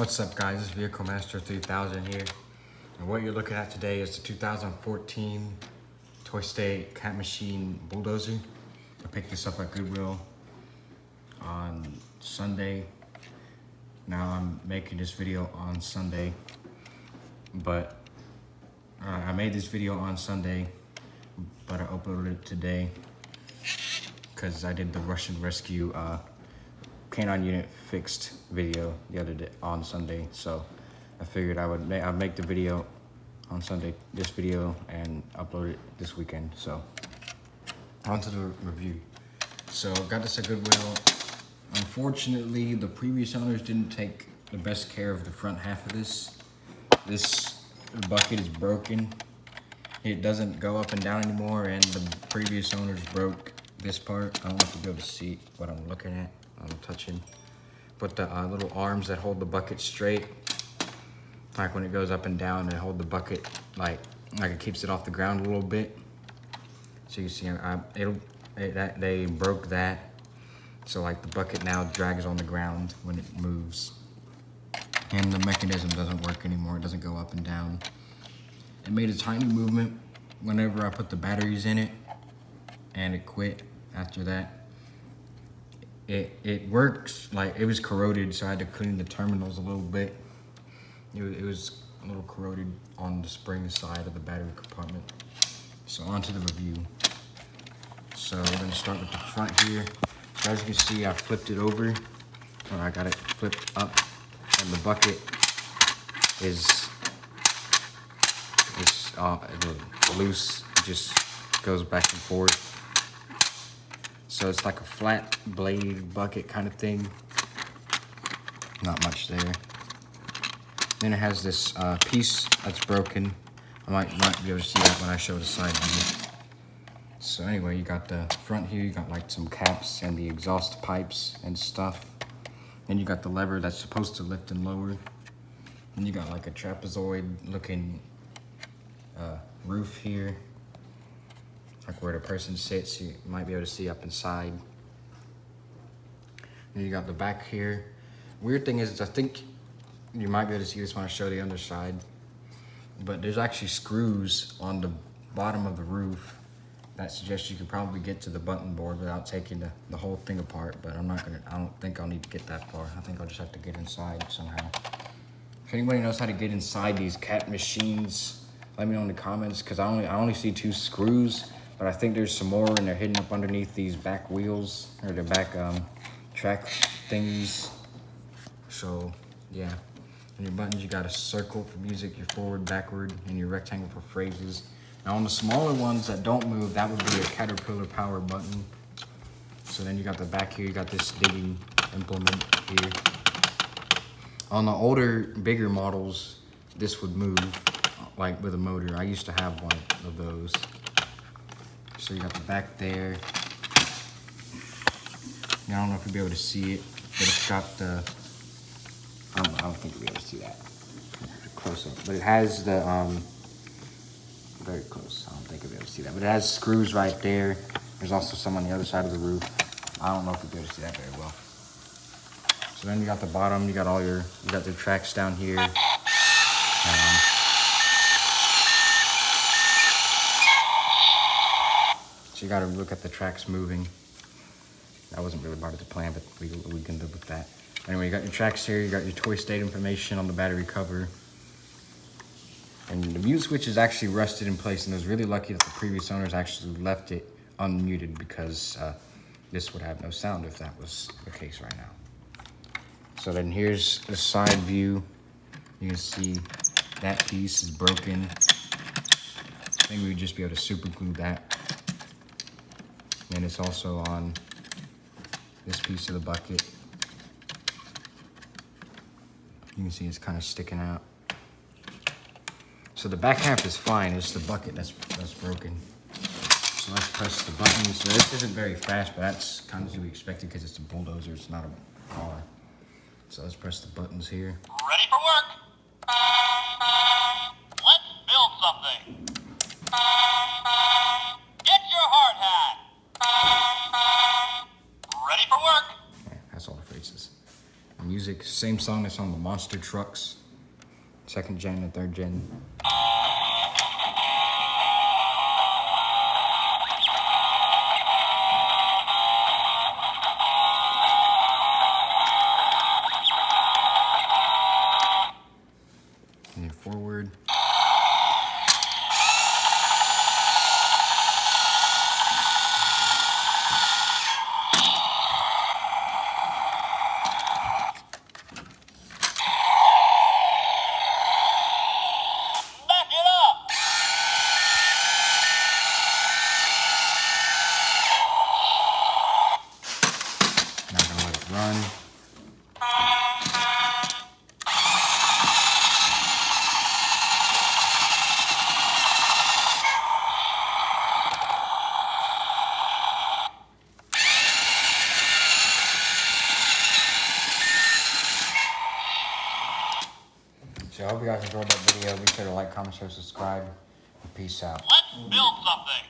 What's up guys, it's Vehicle Master 3000 here. And what you're looking at today is the 2014 Toy State Cat Machine Bulldozer. I picked this up at Goodwill on Sunday. Now I'm making this video on Sunday, but uh, I made this video on Sunday, but I uploaded it today because I did the Rush and Rescue uh, canine unit fixed video the other day on Sunday. So I figured I would make, I'd make the video on Sunday, this video, and upload it this weekend. So on to the review. So got this at Goodwill. Unfortunately, the previous owners didn't take the best care of the front half of this. This bucket is broken. It doesn't go up and down anymore, and the previous owners broke this part. I don't know if you'll be able to see what I'm looking at. I'm touching. But the uh, little arms that hold the bucket straight, like when it goes up and down, they hold the bucket like like it keeps it off the ground a little bit. So you see, I, it'll it, that, they broke that. So like the bucket now drags on the ground when it moves. And the mechanism doesn't work anymore. It doesn't go up and down. It made a tiny movement whenever I put the batteries in it and it quit after that. It, it works, like it was corroded so I had to clean the terminals a little bit. It was, it was a little corroded on the spring side of the battery compartment. So on to the review. So we're gonna start with the front here. So as you can see, I flipped it over. Or I got it flipped up and the bucket is, is uh, loose. It just goes back and forth. So it's like a flat blade bucket kind of thing. Not much there. Then it has this uh, piece that's broken. I might, might be able to see that when I show the side view. So anyway, you got the front here, you got like some caps and the exhaust pipes and stuff. Then you got the lever that's supposed to lift and lower. Then you got like a trapezoid looking uh, roof here. Like where the person sits, you might be able to see up inside. Then you got the back here. Weird thing is, I think you might be able to see this when I show the underside. But there's actually screws on the bottom of the roof that suggests you could probably get to the button board without taking the, the whole thing apart, but I'm not gonna, I don't think I'll need to get that far. I think I'll just have to get inside somehow. If anybody knows how to get inside these cat machines, let me know in the comments, because I only, I only see two screws, but I think there's some more and they're hidden up underneath these back wheels, or the back um, track thingies. So, yeah. On your buttons, you got a circle for music, your forward, backward, and your rectangle for phrases. Now on the smaller ones that don't move, that would be a Caterpillar power button. So then you got the back here, you got this digging implement here. On the older, bigger models, this would move like with a motor. I used to have one of those. So you got the back there. I don't know if you'll be able to see it, but it's got the, I don't, I don't think you'll be able to see that close up, but it has the, um, very close. I don't think you'll be able to see that. But it has screws right there. There's also some on the other side of the roof. I don't know if you'll be able to see that very well. So then you got the bottom. You got all your, you got the tracks down here. Um, so you got to look at the tracks moving. That wasn't really part of the plan, but we, we can live with that. Anyway, you got your tracks here. You got your toy state information on the battery cover. And the mute switch is actually rusted in place and I was really lucky that the previous owners actually left it unmuted because uh, this would have no sound if that was the case right now. So then here's the side view. You can see that piece is broken. I think we would just be able to super glue that. And it's also on this piece of the bucket. You can see it's kind of sticking out. So the back half is fine, it's the bucket that's, that's broken. So let's press the button. So this isn't very fast, but that's kind of to be expected because it's a bulldozer, it's not a car. So let's press the buttons here. Ready for work? Let's build something. Get your hard hat. Ready for work? Yeah, that's all the phrases. music. Same song that's on the Monster Trucks, second gen and third gen. So I hope you guys enjoyed that video. Be sure to like, comment, share, subscribe. And peace out. Let's build something.